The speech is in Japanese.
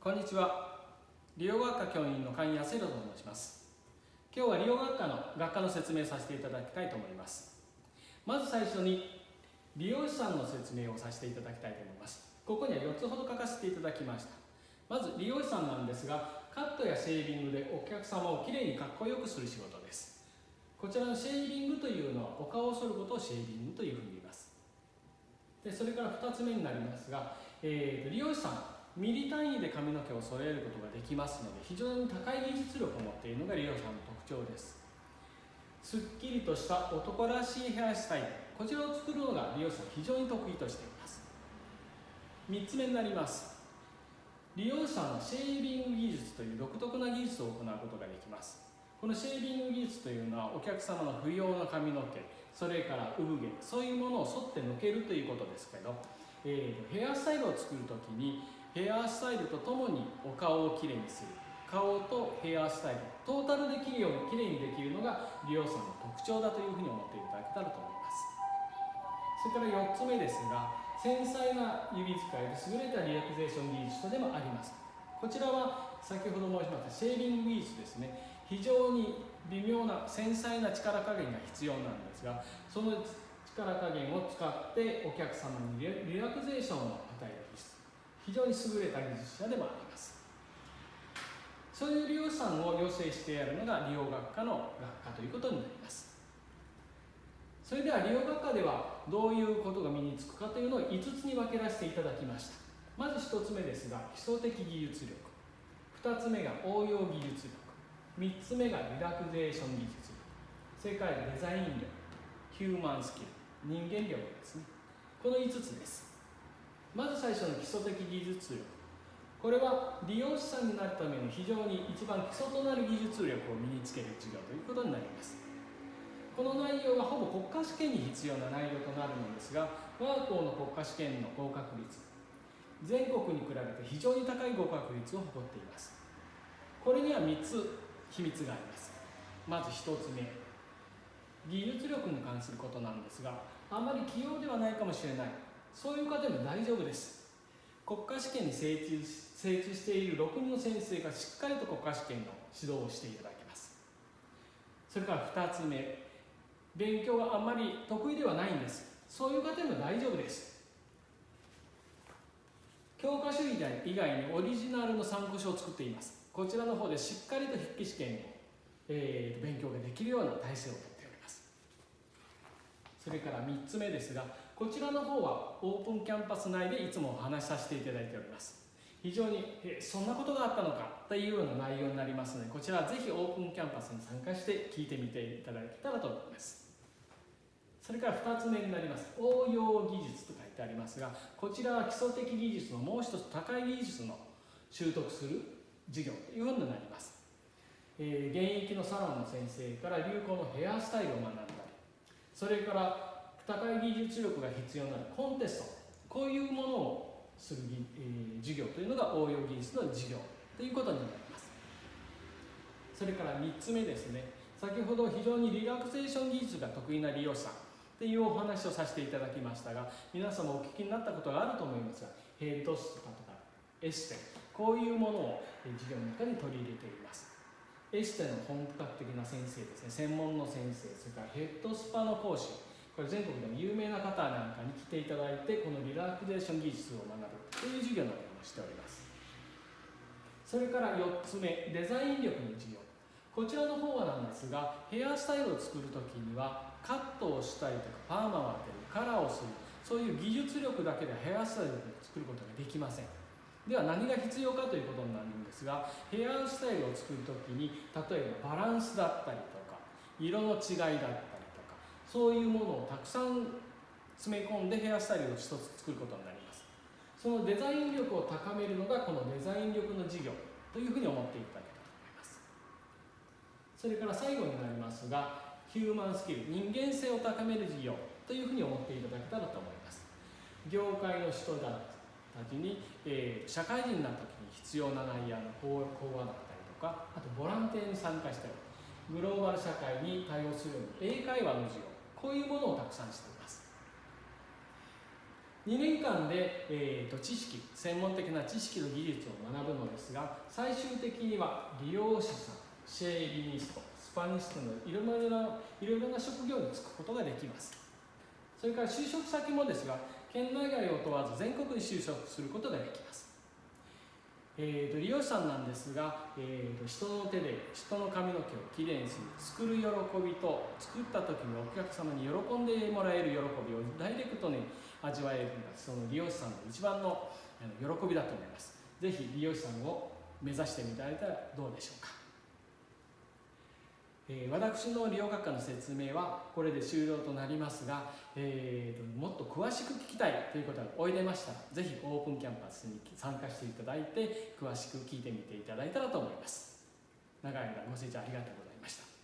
こんにちは。利用学科教員の菅谷セロと申します。今日は利用学科の学科の説明させていただきたいと思います。まず最初に利用者さんの説明をさせていただきたいと思います。ここには4つほど書かせていただきました。まず利用者さんなんですがカットやシェービングでお客様をきれいにかっこよくする仕事です。こちらのシェービングというのはお顔を剃ることをシェービングというふうに言います。でそれから2つ目になりますが、えー、利用者さんミリ単位で髪の毛を揃えることができますので非常に高い技術力を持っているのが利用者の特徴です。すっきりとした男らしいヘアスタイル。こちらを作るのが利用者非常に得意としています。3つ目になります。利用者のシェービング技術という独特な技術を行うことができます。このシェービング技術というのはお客様の不要な髪の毛それから産毛そういうものを剃って抜けるということですけど、えー、ヘアスタイルを作る時にヘアスタイルとともにお顔をきれいにする。顔とヘアスタイル。トータルできるようにきれいにできるのが利用者の特徴だというふうに思っていただけたらと思います。それから4つ目ですが繊細な指使いで優れたリラクゼーション技術とでもあります。こちらは先ほど申しましたシェービング技術ですね。非常に微妙な繊細な力加減が必要なんですがその力加減を使ってお客様にリラクゼーションを非常に優れた技術者でもあります。そういう利用者さんを養成してやるのが利用学科の学科ということになります。それでは利用学科ではどういうことが身につくかというのを5つに分けらせていただきました。まず1つ目ですが基礎的技術力。2つ目が応用技術力。3つ目がリラクゼーション技術力。それからデザイン力。ヒューマンスキル。人間力ですね。この5つです。まず最初の基礎的技術力。これは利用者さんになるための非常に一番基礎となる技術力を身につける授業ということになります。この内容はほぼ国家試験に必要な内容となるのですが我が校の国家試験の合格率全国に比べて非常に高い合格率を誇っています。これには3つ秘密があります。まず1つ目技術力に関することなんですがあまり器用ではないかもしれない。そういう方でも大丈夫です。国家試験に精通精通している6人の先生がしっかりと国家試験の指導をしていただきます。それから2つ目。勉強があんまり得意ではないんです。そういう方でも大丈夫です。教科書以外にオリジナルの参考書を作っています。こちらの方でしっかりと筆記試験を、えー、勉強ができるような体制をとっております。それから3つ目ですがこちらの方はオープンキャンパス内でいつもお話しさせていただいております。非常にえそんなことがあったのかというような内容になりますのでこちらはぜひオープンキャンパスに参加して聞いてみていただけたらと思います。それから2つ目になります。応用技術と書いてありますがこちらは基礎的技術のもう一つ高い技術の習得する授業というふうになります、えー、現役のサロンの先生から流行のヘアスタイルを学んだりそれから高い技術力が必要になるコンテスト。こういうものをする、えー、授業というのが応用技術の授業ということになります。それから3つ目ですね。先ほど非常にリラクゼーション技術が得意な利用者っていうお話をさせていただきましたが皆様お聞きになったことがあると思いますがヘッドスパとかエステこういうものを授業の中に取り入れています。エステの本格的な先生ですね。専門の先生それからヘッドスパの講師。これ全国でも有名な方なんかに来ていただいてこのリラクゼーション技術を学ぶという授業などもしております。それから4つ目デザイン力の授業こちらの方はなんですがヘアスタイルを作る時にはカットをしたりとかパーマを当てるカラーをするそういう技術力だけでヘアスタイルを作ることができません。では何が必要かということになるんですがヘアスタイルを作る時に例えばバランスだったりとか色の違いだったりそういうものをたくさん詰め込んでヘアスタイルを一つ作ることになります。そのデザイン力を高めるのがこのデザイン力の授業というふうに思っていただけたと思います。それから最後になりますがヒューマンスキル人間性を高める事業というふうに思っていただけたらと思います。業界の人たちに、えー、社会人になった時に必要な内容の講話だったりとかあとボランティアに参加したりグローバル社会に対応するように英会話の授業こういうものをたくさんしています。2年間で、えーと、知識専門的な知識と技術を学ぶのですが最終的には利用者さんシェービニストスパニストのいろいろないろいろな職業に就くことができます。それから就職先もですが県内外を問わず全国に就職することができます。えーと、利用者さんなんですが、えーと、人の手で人の髪の毛をきれいにする作る喜びと作った時にお客様に喜んでもらえる喜びをダイレクトに味わえるのがその利用者さんの一番の喜びだと思います。是非利用者さんを目指してみていただいたらどうでしょうか。え、私の利用学科の説明はこれで終了となりますが、えー、もっと詳しく聞きたいということがおいでました。らぜひオープンキャンパスに参加していただいて詳しく聞いてみていただいたらと思います。長い間ご清聴ありがとうございました。